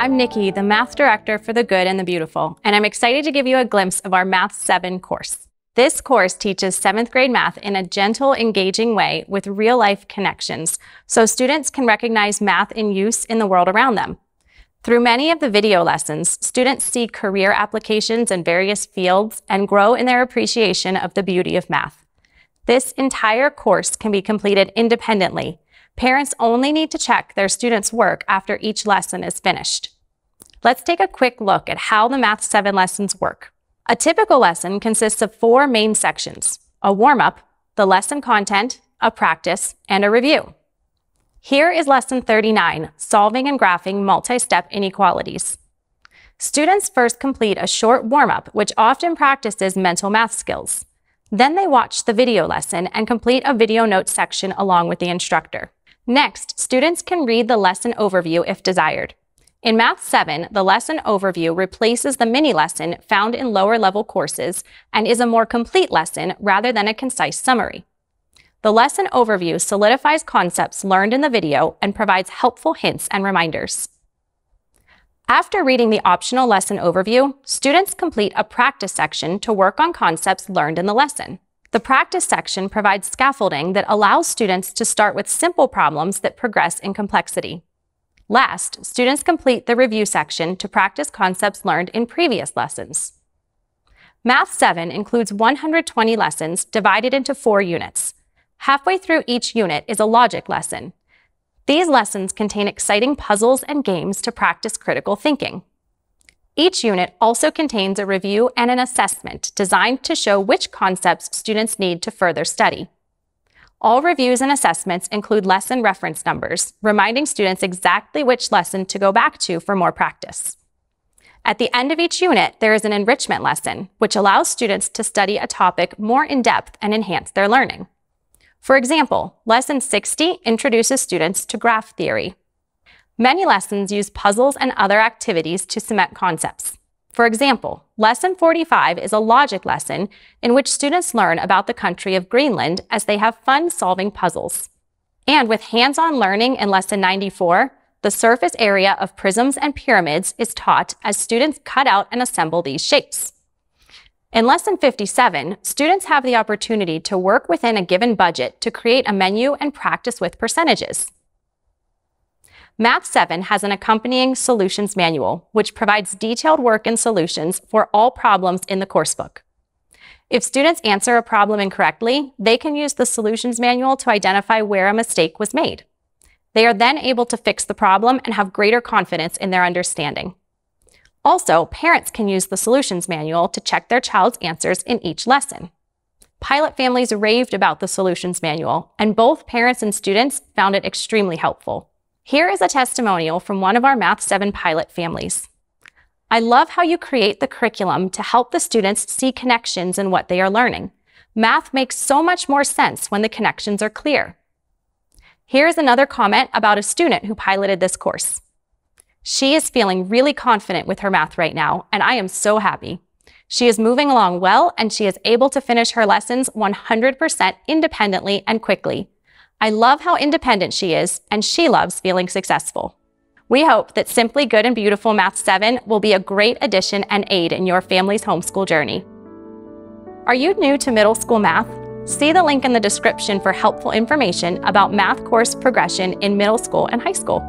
I'm Nikki, the Math Director for the Good and the Beautiful, and I'm excited to give you a glimpse of our Math 7 course. This course teaches seventh grade math in a gentle, engaging way with real life connections, so students can recognize math in use in the world around them. Through many of the video lessons, students see career applications in various fields and grow in their appreciation of the beauty of math. This entire course can be completed independently. Parents only need to check their students' work after each lesson is finished. Let's take a quick look at how the Math 7 lessons work. A typical lesson consists of four main sections a warm up, the lesson content, a practice, and a review. Here is lesson 39, solving and graphing multi-step inequalities. Students first complete a short warm-up, which often practices mental math skills. Then they watch the video lesson and complete a video notes section along with the instructor. Next, students can read the lesson overview if desired. In Math 7, the lesson overview replaces the mini lesson found in lower level courses and is a more complete lesson rather than a concise summary. The lesson overview solidifies concepts learned in the video and provides helpful hints and reminders. After reading the optional lesson overview, students complete a practice section to work on concepts learned in the lesson. The practice section provides scaffolding that allows students to start with simple problems that progress in complexity. Last, students complete the review section to practice concepts learned in previous lessons. Math 7 includes 120 lessons divided into four units. Halfway through each unit is a logic lesson. These lessons contain exciting puzzles and games to practice critical thinking. Each unit also contains a review and an assessment designed to show which concepts students need to further study. All reviews and assessments include lesson reference numbers, reminding students exactly which lesson to go back to for more practice. At the end of each unit, there is an enrichment lesson, which allows students to study a topic more in depth and enhance their learning. For example, Lesson 60 introduces students to graph theory. Many lessons use puzzles and other activities to cement concepts. For example, Lesson 45 is a logic lesson in which students learn about the country of Greenland as they have fun solving puzzles. And with hands-on learning in Lesson 94, the surface area of prisms and pyramids is taught as students cut out and assemble these shapes. In Lesson 57, students have the opportunity to work within a given budget to create a menu and practice with percentages. Math 7 has an accompanying solutions manual, which provides detailed work and solutions for all problems in the coursebook. If students answer a problem incorrectly, they can use the solutions manual to identify where a mistake was made. They are then able to fix the problem and have greater confidence in their understanding. Also, parents can use the solutions manual to check their child's answers in each lesson. Pilot families raved about the solutions manual, and both parents and students found it extremely helpful. Here is a testimonial from one of our Math 7 pilot families. I love how you create the curriculum to help the students see connections in what they are learning. Math makes so much more sense when the connections are clear. Here is another comment about a student who piloted this course. She is feeling really confident with her math right now, and I am so happy. She is moving along well, and she is able to finish her lessons 100% independently and quickly. I love how independent she is, and she loves feeling successful. We hope that Simply Good and Beautiful Math 7 will be a great addition and aid in your family's homeschool journey. Are you new to middle school math? See the link in the description for helpful information about math course progression in middle school and high school.